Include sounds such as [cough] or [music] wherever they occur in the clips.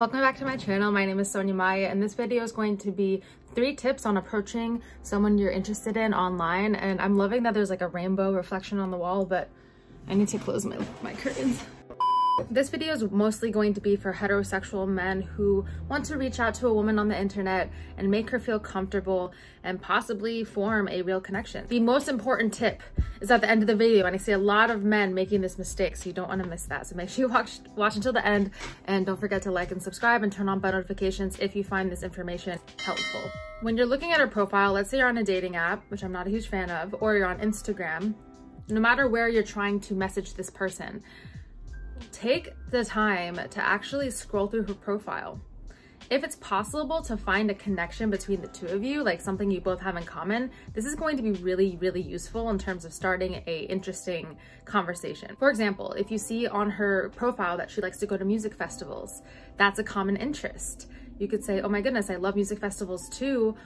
Welcome back to my channel. My name is Sonya Maya and this video is going to be three tips on approaching someone you're interested in online. And I'm loving that there's like a rainbow reflection on the wall, but I need to close my, my curtains. This video is mostly going to be for heterosexual men who want to reach out to a woman on the internet and make her feel comfortable and possibly form a real connection. The most important tip is at the end of the video and I see a lot of men making this mistake so you don't want to miss that. So make sure you watch, watch until the end and don't forget to like and subscribe and turn on bell notifications if you find this information helpful. When you're looking at her profile, let's say you're on a dating app, which I'm not a huge fan of, or you're on Instagram, no matter where you're trying to message this person, take the time to actually scroll through her profile. If it's possible to find a connection between the two of you, like something you both have in common, this is going to be really, really useful in terms of starting a interesting conversation. For example, if you see on her profile that she likes to go to music festivals, that's a common interest you could say, oh my goodness, I love music festivals too.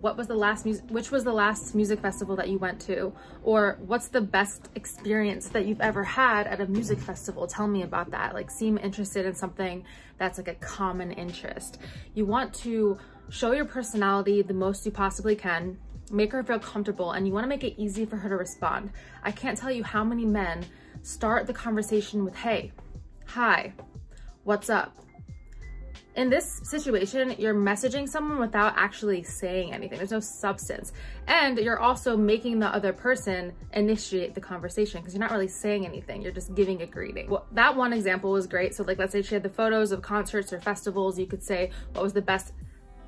What was the last music, which was the last music festival that you went to? Or what's the best experience that you've ever had at a music festival? Tell me about that. Like seem interested in something that's like a common interest. You want to show your personality the most you possibly can, make her feel comfortable, and you wanna make it easy for her to respond. I can't tell you how many men start the conversation with, hey, hi, what's up? In this situation, you're messaging someone without actually saying anything. There's no substance. And you're also making the other person initiate the conversation because you're not really saying anything. You're just giving a greeting. Well, that one example was great. So like, let's say she had the photos of concerts or festivals. You could say, what was the best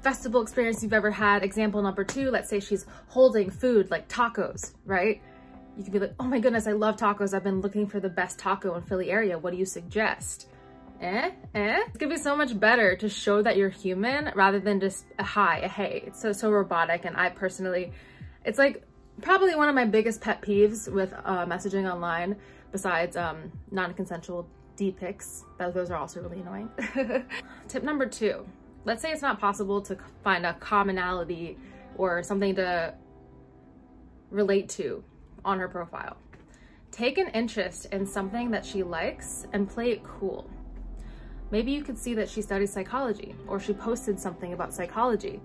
festival experience you've ever had? Example number two, let's say she's holding food like tacos, right? You could be like, oh my goodness, I love tacos. I've been looking for the best taco in Philly area. What do you suggest? Eh, eh. It's gonna be so much better to show that you're human rather than just a hi, a hey. It's so, so robotic. And I personally, it's like probably one of my biggest pet peeves with uh, messaging online besides um, non-consensual D pics. Those are also really annoying. [laughs] Tip number two, let's say it's not possible to find a commonality or something to relate to on her profile. Take an interest in something that she likes and play it cool. Maybe you could see that she studies psychology or she posted something about psychology.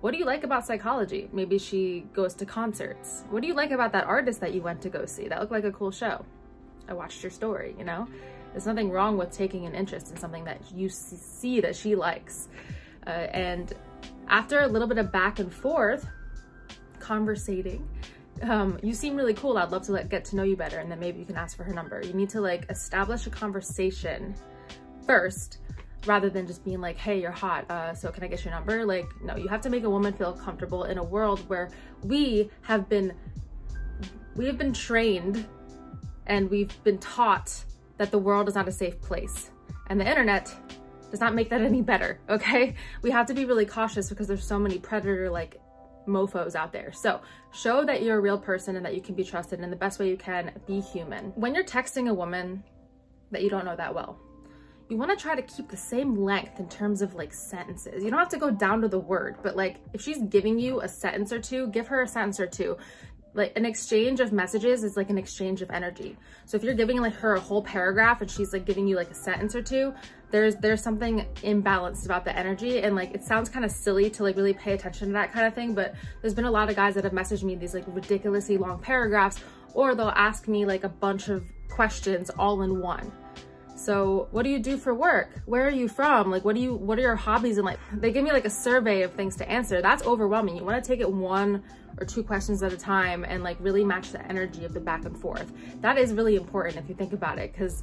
What do you like about psychology? Maybe she goes to concerts. What do you like about that artist that you went to go see? That looked like a cool show. I watched your story, you know? There's nothing wrong with taking an interest in something that you see that she likes. Uh, and after a little bit of back and forth, conversating, um, you seem really cool. I'd love to like, get to know you better. And then maybe you can ask for her number. You need to like establish a conversation first rather than just being like, hey, you're hot, uh, so can I get your number? Like, no, you have to make a woman feel comfortable in a world where we have been, we have been trained and we've been taught that the world is not a safe place. And the internet does not make that [laughs] any better, okay? We have to be really cautious because there's so many predator-like mofos out there. So show that you're a real person and that you can be trusted and the best way you can, be human. When you're texting a woman that you don't know that well, you want to try to keep the same length in terms of like sentences. You don't have to go down to the word, but like if she's giving you a sentence or two, give her a sentence or two. Like an exchange of messages is like an exchange of energy. So if you're giving like her a whole paragraph and she's like giving you like a sentence or two, there's there's something imbalanced about the energy and like it sounds kind of silly to like really pay attention to that kind of thing, but there's been a lot of guys that have messaged me these like ridiculously long paragraphs or they'll ask me like a bunch of questions all in one so what do you do for work? Where are you from? Like, what do you, what are your hobbies? And like, they give me like a survey of things to answer. That's overwhelming. You want to take it one or two questions at a time and like really match the energy of the back and forth. That is really important if you think about it, because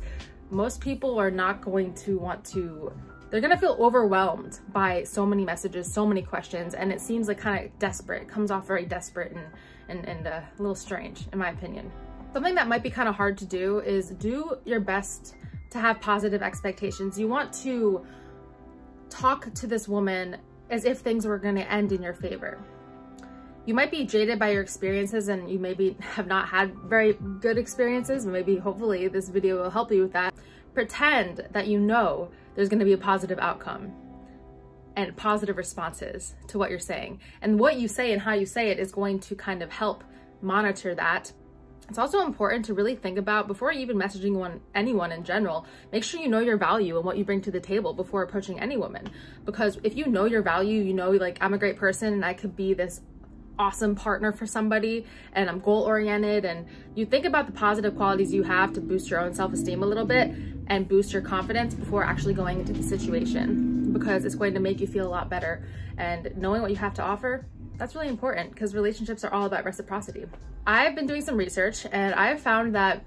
most people are not going to want to they're gonna feel overwhelmed by so many messages, so many questions, and it seems like kind of desperate. It comes off very desperate and, and, and uh, a little strange, in my opinion. Something that might be kind of hard to do is do your best to have positive expectations. You want to talk to this woman as if things were going to end in your favor. You might be jaded by your experiences and you maybe have not had very good experiences. Maybe hopefully this video will help you with that. Pretend that you know there's going to be a positive outcome and positive responses to what you're saying. And what you say and how you say it is going to kind of help monitor that It's also important to really think about before even messaging one anyone in general, make sure you know your value and what you bring to the table before approaching any woman. Because if you know your value, you know like I'm a great person and I could be this awesome partner for somebody and I'm goal oriented and you think about the positive qualities you have to boost your own self-esteem a little bit and boost your confidence before actually going into the situation because it's going to make you feel a lot better and knowing what you have to offer that's really important because relationships are all about reciprocity. I've been doing some research and I've found that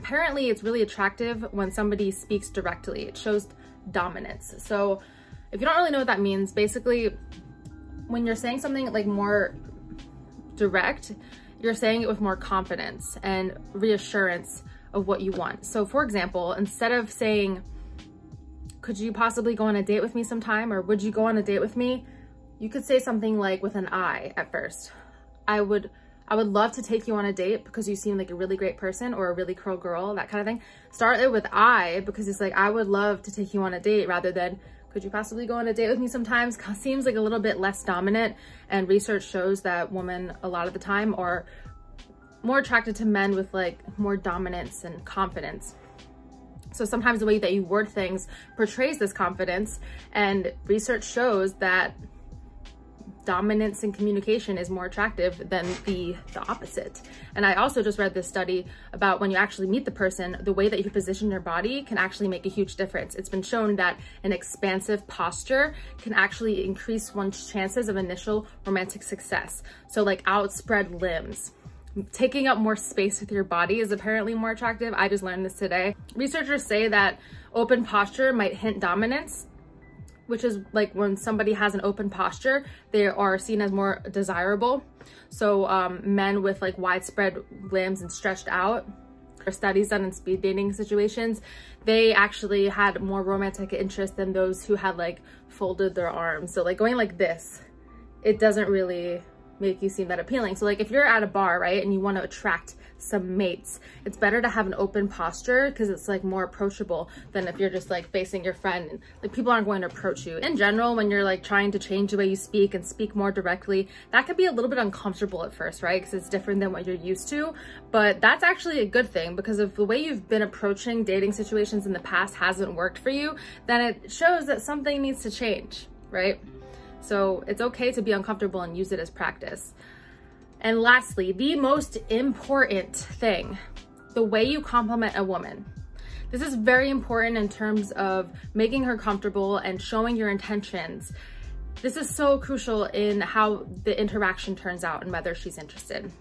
apparently it's really attractive when somebody speaks directly. It shows dominance. So if you don't really know what that means, basically when you're saying something like more direct, you're saying it with more confidence and reassurance of what you want. So for example, instead of saying, could you possibly go on a date with me sometime? Or would you go on a date with me? You could say something like with an I at first. I would I would love to take you on a date because you seem like a really great person or a really cool girl, that kind of thing. Start it with I because it's like, I would love to take you on a date rather than could you possibly go on a date with me sometimes? [laughs] Seems like a little bit less dominant and research shows that women a lot of the time are more attracted to men with like more dominance and confidence. So sometimes the way that you word things portrays this confidence and research shows that dominance in communication is more attractive than the, the opposite. And I also just read this study about when you actually meet the person, the way that you position your body can actually make a huge difference. It's been shown that an expansive posture can actually increase one's chances of initial romantic success. So like outspread limbs, taking up more space with your body is apparently more attractive. I just learned this today. Researchers say that open posture might hint dominance which is like when somebody has an open posture, they are seen as more desirable. So um, men with like widespread limbs and stretched out, or studies done in speed dating situations, they actually had more romantic interest than those who had like folded their arms. So like going like this, it doesn't really make you seem that appealing. So like if you're at a bar, right, and you want to attract some mates. It's better to have an open posture because it's like more approachable than if you're just like facing your friend. Like people aren't going to approach you. In general, when you're like trying to change the way you speak and speak more directly, that can be a little bit uncomfortable at first, right? Because it's different than what you're used to. But that's actually a good thing because if the way you've been approaching dating situations in the past hasn't worked for you, then it shows that something needs to change, right? So it's okay to be uncomfortable and use it as practice. And lastly, the most important thing, the way you compliment a woman. This is very important in terms of making her comfortable and showing your intentions. This is so crucial in how the interaction turns out and whether she's interested.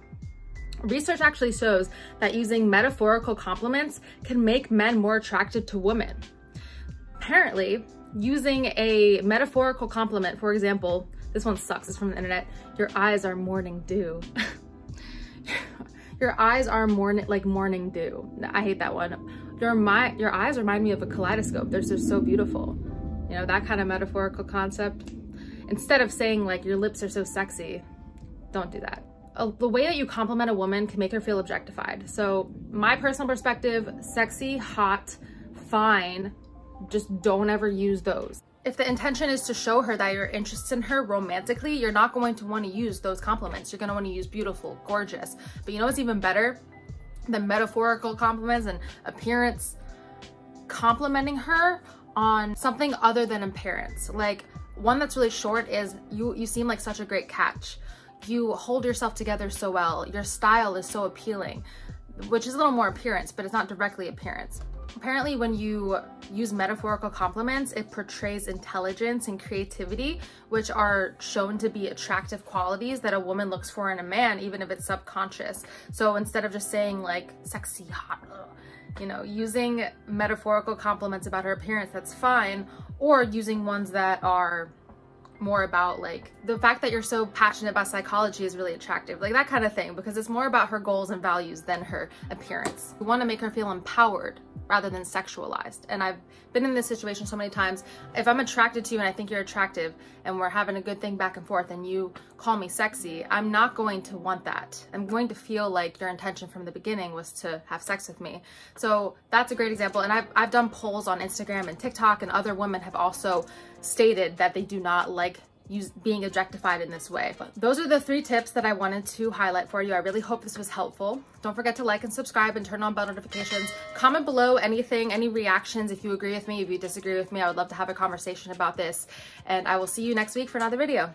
Research actually shows that using metaphorical compliments can make men more attracted to women. Apparently, using a metaphorical compliment, for example, this one sucks. It's from the internet. Your eyes are morning dew. [laughs] your eyes are morning like morning dew. I hate that one. Your my your eyes remind me of a kaleidoscope. They're just so beautiful. You know, that kind of metaphorical concept. Instead of saying like your lips are so sexy, don't do that. Uh, the way that you compliment a woman can make her feel objectified. So my personal perspective, sexy, hot, fine, just don't ever use those if the intention is to show her that you're interested in her romantically, you're not going to want to use those compliments. You're going to want to use beautiful, gorgeous. But you know what's even better than metaphorical compliments and appearance? Complimenting her on something other than appearance. Like one that's really short is you you seem like such a great catch. You hold yourself together so well. Your style is so appealing, which is a little more appearance, but it's not directly appearance. Apparently when you use metaphorical compliments, it portrays intelligence and creativity, which are shown to be attractive qualities that a woman looks for in a man, even if it's subconscious. So instead of just saying like sexy, hot, you know, using metaphorical compliments about her appearance, that's fine, or using ones that are more about like the fact that you're so passionate about psychology is really attractive like that kind of thing because it's more about her goals and values than her appearance we want to make her feel empowered rather than sexualized. And I've been in this situation so many times. If I'm attracted to you and I think you're attractive and we're having a good thing back and forth and you call me sexy, I'm not going to want that. I'm going to feel like your intention from the beginning was to have sex with me. So that's a great example. And I've, I've done polls on Instagram and TikTok and other women have also stated that they do not like use, being objectified in this way. But those are the three tips that I wanted to highlight for you. I really hope this was helpful. Don't forget to like and subscribe and turn on bell notifications. Comment below anything, any reactions, if you agree with me, if you disagree with me. I would love to have a conversation about this. And I will see you next week for another video.